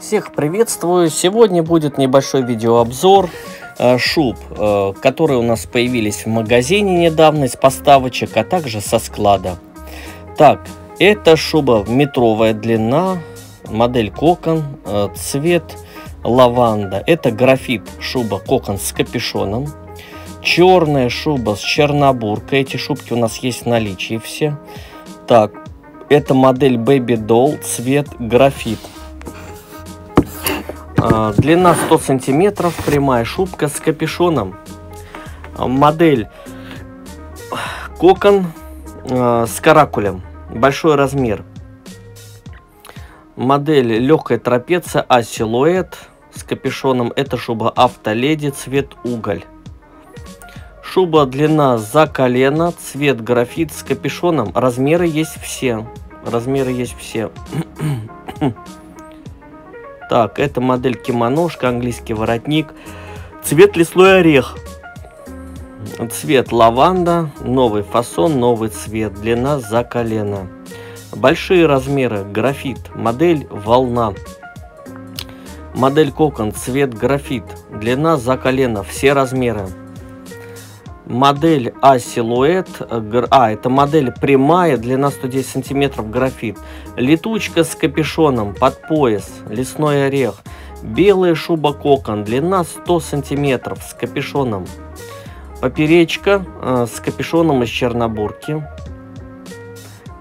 Всех приветствую! Сегодня будет небольшой видеообзор э, шуб, э, которые у нас появились в магазине недавно из поставочек, а также со склада. Так, это шуба метровая длина, модель кокон, э, цвет лаванда. Это графит шуба кокон с капюшоном. Черная шуба с чернобуркой. Эти шубки у нас есть в наличии все. Так, это модель Baby Doll, цвет графит. А, длина 100 сантиметров, прямая шубка с капюшоном. А, модель кокон а, с каракулем, большой размер. Модель легкая трапеция, а силуэт с капюшоном. Это шуба автоледи, цвет уголь. Шуба длина за колено, цвет графит с капюшоном. Размеры есть все. Размеры есть все. Так, это модель кимоношка, английский воротник. Цвет лесной орех. Цвет лаванда, новый фасон, новый цвет, длина за колено. Большие размеры, графит, модель волна. Модель кокон, цвет графит, длина за колено, все размеры. Модель А силуэт, а это модель прямая, длина 110 сантиметров, графит. Летучка с капюшоном, под пояс, лесной орех. Белая шуба кокон, длина 100 сантиметров, с капюшоном. Поперечка э, с капюшоном из чернобурки.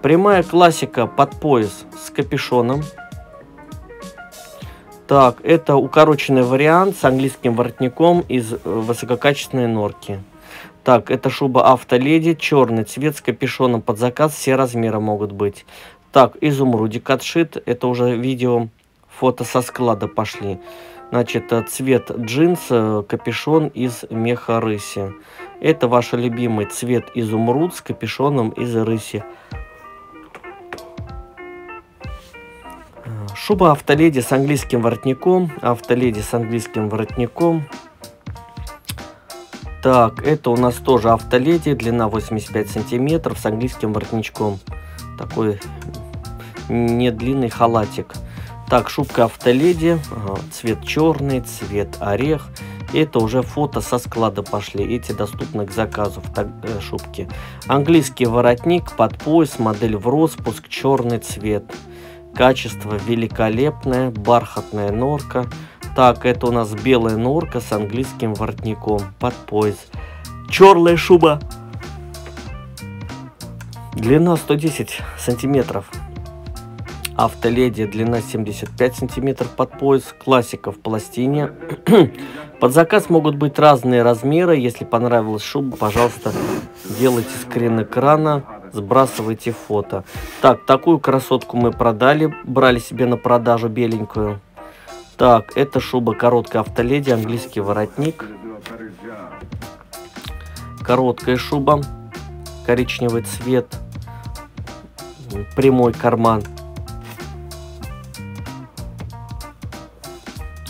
Прямая классика под пояс с капюшоном. Так, это укороченный вариант с английским воротником из э, высококачественной норки. Так, это шуба Автоледи, черный цвет с капюшоном под заказ, все размеры могут быть. Так, изумрудик отшит, это уже видео, фото со склада пошли. Значит, э, цвет джинс, э, капюшон из меха рыси. Это ваш любимый цвет изумруд с капюшоном из рыси. Э, шуба Автоледи с английским воротником. Автоледи с английским воротником. Так, это у нас тоже автоледи, длина 85 сантиметров с английским воротничком. Такой не длинный халатик. Так, шубка автоледи, цвет черный, цвет орех. Это уже фото со склада пошли, эти доступны к заказу в э, шубки. Английский воротник под пояс, модель в распуск, черный цвет. Качество великолепное, бархатная норка. Так, это у нас белая норка с английским воротником под пояс. Черная шуба. Длина 110 сантиметров. Автоледи длина 75 сантиметров под пояс. Классика в пластине. под заказ могут быть разные размеры. Если понравилась шуба, пожалуйста, делайте скрин экрана сбрасывайте фото. Так, такую красотку мы продали, брали себе на продажу беленькую. Так, это шуба короткая автоледи, английский воротник. Короткая шуба, коричневый цвет, прямой карман.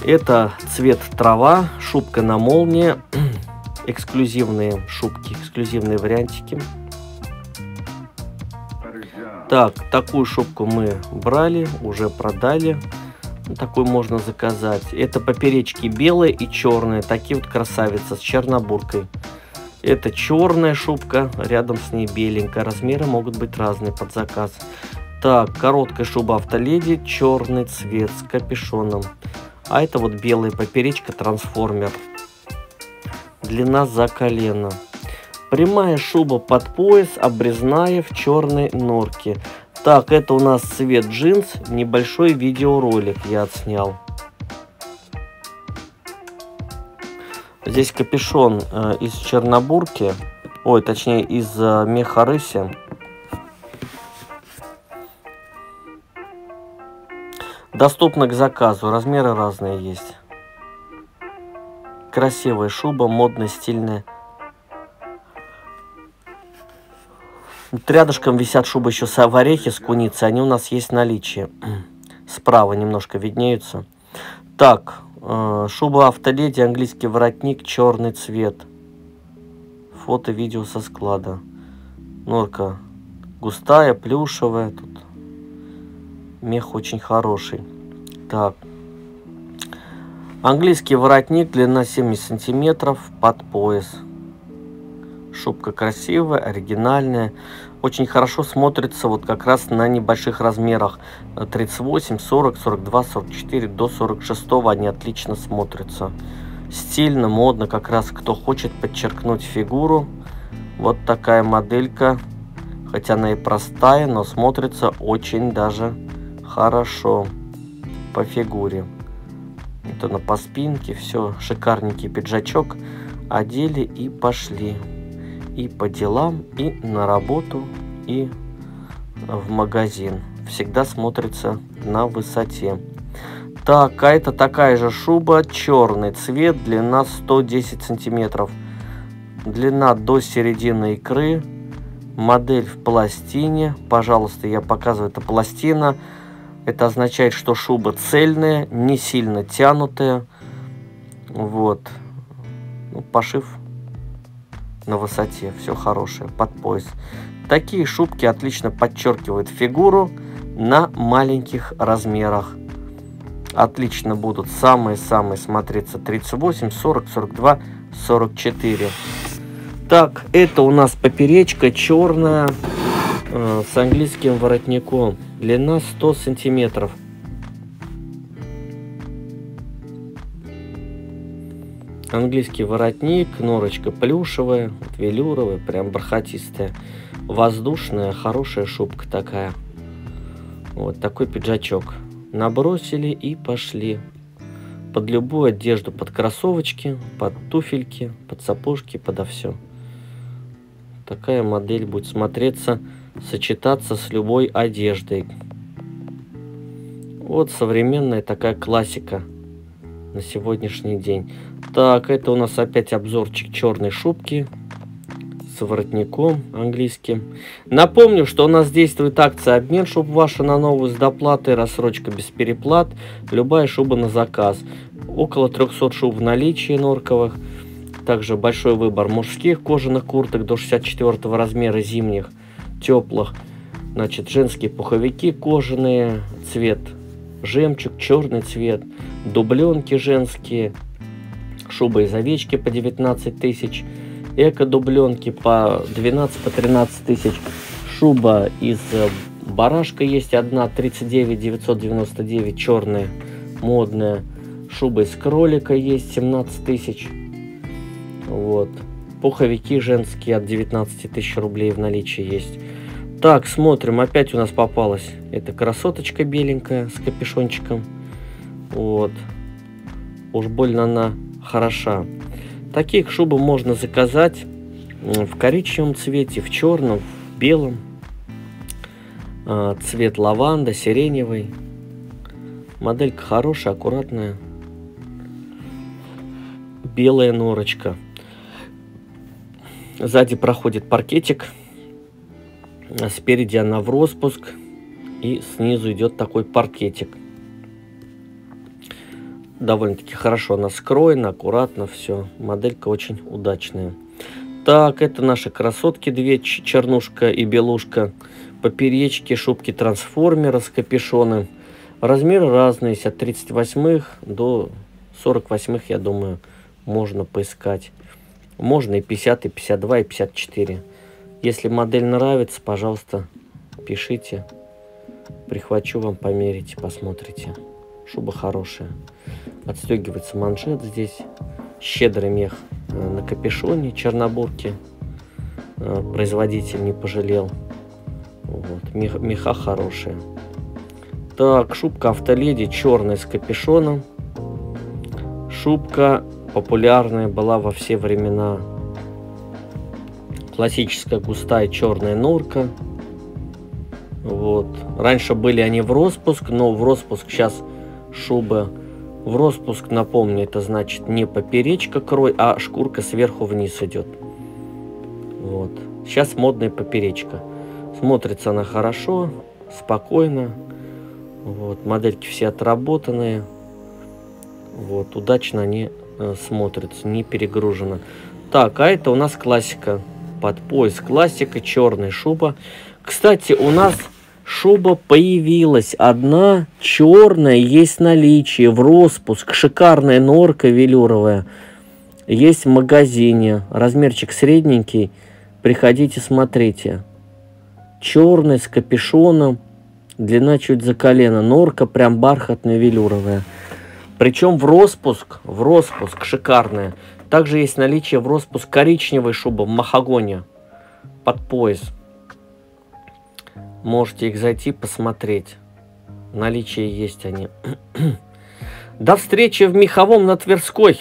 Это цвет трава, шубка на молнии, эксклюзивные шубки, эксклюзивные вариантики. Так, такую шубку мы брали, уже продали. Такой можно заказать. Это поперечки белые и черные. Такие вот красавицы с чернобуркой. Это черная шубка, рядом с ней беленькая. Размеры могут быть разные под заказ. Так, короткая шуба автоледи, черный цвет с капюшоном. А это вот белая поперечка трансформер. Длина за колено. Прямая шуба под пояс, обрезная в черной норке. Так, это у нас цвет джинс. Небольшой видеоролик я отснял. Здесь капюшон э, из чернобурки. Ой, точнее из э, меха рыси. Доступно к заказу. Размеры разные есть. Красивая шуба, модная, стильная. Рядышком висят шубы еще в орехе с куницы. Они у нас есть в наличии. Справа немножко виднеются. Так, э, шуба автоледи, английский воротник, черный цвет. Фото, видео со склада. Норка густая, плюшевая. Тут мех очень хороший. Так. Английский воротник, длина 70 сантиметров, под пояс. Шубка красивая, оригинальная. Очень хорошо смотрится вот как раз на небольших размерах. 38, 40, 42, 44 до 46 они отлично смотрятся. Стильно, модно, как раз кто хочет подчеркнуть фигуру. Вот такая моделька. Хотя она и простая, но смотрится очень даже хорошо по фигуре. Это на по спинке, все, шикарненький пиджачок. Одели и пошли. И по делам, и на работу, и в магазин. Всегда смотрится на высоте. Так, а это такая же шуба, черный цвет, длина 110 сантиметров. Длина до середины икры. Модель в пластине. Пожалуйста, я показываю, это пластина. Это означает, что шуба цельная, не сильно тянутая. Вот. Ну, пошив на высоте. Все хорошее. Под пояс. Такие шубки отлично подчеркивают фигуру на маленьких размерах отлично будут самые-самые смотреться 38, 40, 42, 44. Так, это у нас поперечка черная э, с английским воротником. Длина 100 сантиметров. Английский воротник, норочка плюшевая, велюровая, прям бархатистая. Воздушная, хорошая шубка такая. Вот такой пиджачок. Набросили и пошли. Под любую одежду, под кроссовочки, под туфельки, под сапожки, подо все. Такая модель будет смотреться, сочетаться с любой одеждой. Вот современная такая классика на сегодняшний день. Так, это у нас опять обзорчик черной шубки с воротником английским. Напомню, что у нас действует акция обмен шуб ваша на новую с доплатой, рассрочка без переплат, любая шуба на заказ. Около 300 шуб в наличии норковых. Также большой выбор мужских кожаных курток до 64 размера зимних, теплых. Значит, женские пуховики кожаные, цвет жемчуг, черный цвет, дубленки женские, шуба из овечки по 19 тысяч, эко-дубленки по 12-13 по 13 тысяч. Шуба из э, барашка есть одна, 39 999, черная, модная. Шуба из кролика есть 17 тысяч. Вот. Пуховики женские от 19 тысяч рублей в наличии есть. Так, смотрим, опять у нас попалась эта красоточка беленькая с капюшончиком. Вот. Уж больно она хороша. Таких шубы можно заказать в коричневом цвете, в черном, в белом. А, цвет лаванда, сиреневый. Моделька хорошая, аккуратная. Белая норочка. Сзади проходит паркетик. А спереди она в распуск. И снизу идет такой паркетик довольно-таки хорошо она скроена, аккуратно все. Моделька очень удачная. Так, это наши красотки, две чернушка и белушка. Поперечки, шубки трансформера с капюшоном. Размеры разные, от 38 до 48, я думаю, можно поискать. Можно и 50, и 52, и 54. Если модель нравится, пожалуйста, пишите. Прихвачу вам, померите, посмотрите. Шуба хорошая. Отстегивается манжет здесь. Щедрый мех э, на капюшоне чернобурки. Э, производитель не пожалел. Вот. Мех, меха хорошие. Так, шубка автоледи черная с капюшоном. Шубка популярная была во все времена. Классическая густая черная норка. Вот. Раньше были они в распуск, но в распуск сейчас шуба в распуск, напомню, это значит не поперечка крой, а шкурка сверху вниз идет. Вот. Сейчас модная поперечка. Смотрится она хорошо, спокойно. Вот. Модельки все отработанные. Вот. Удачно они э, смотрятся, не перегружено. Так, а это у нас классика. Под пояс классика, черная шуба. Кстати, у нас Шуба появилась. Одна черная есть наличие в распуск. Шикарная норка велюровая. Есть в магазине. Размерчик средненький. Приходите, смотрите. Черный с капюшоном. Длина чуть за колено. Норка прям бархатная велюровая. Причем в распуск. В распуск шикарная. Также есть наличие в распуск коричневой шубы в махагоне. Под пояс. Можете их зайти посмотреть. Наличие есть они. До встречи в Меховом на Тверской.